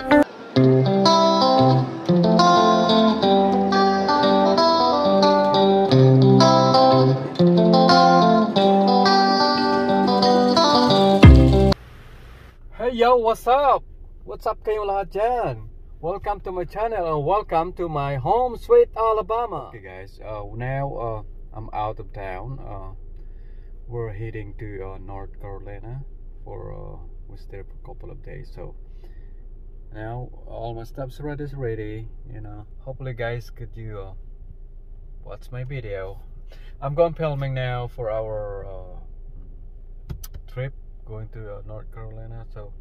Hey yo, what's up? What's up kayong lahat dyan? Welcome to my channel and welcome to my home sweet Alabama. Okay guys, uh, now uh, I'm out of town. Uh, we're heading to uh, North Carolina for uh, we stay for a couple of days. So now all my stuff's ready is ready. You know, hopefully guys could you uh, watch my video. I'm going filming now for our uh, trip going to uh, North Carolina. So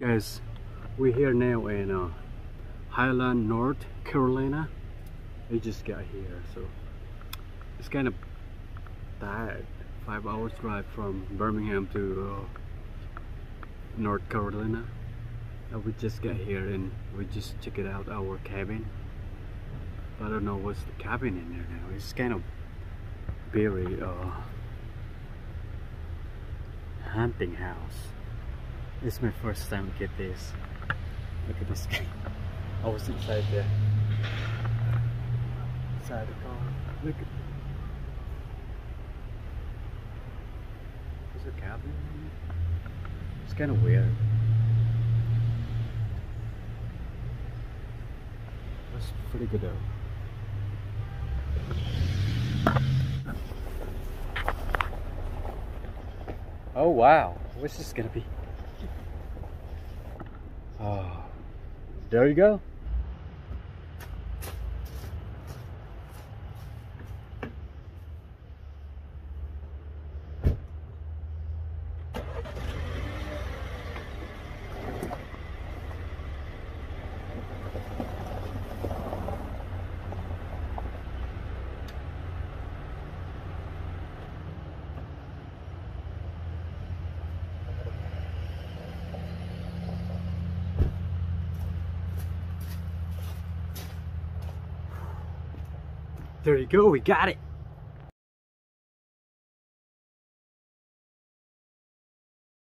Guys, we're here now in uh, Highland, North Carolina. We just got here, so it's kind of tired. Five hours drive from Birmingham to uh, North Carolina. Uh, we just got here and we just checked out our cabin. I don't know what's the cabin in there now. It's kind of very uh, hunting house. It's my first time to get this. Look at this guy. I was inside there. Inside the car. Look at There's a cabin It's kind of weird. That's pretty good though. Oh wow, what's this gonna be? Oh, there you go. There you go, we got it.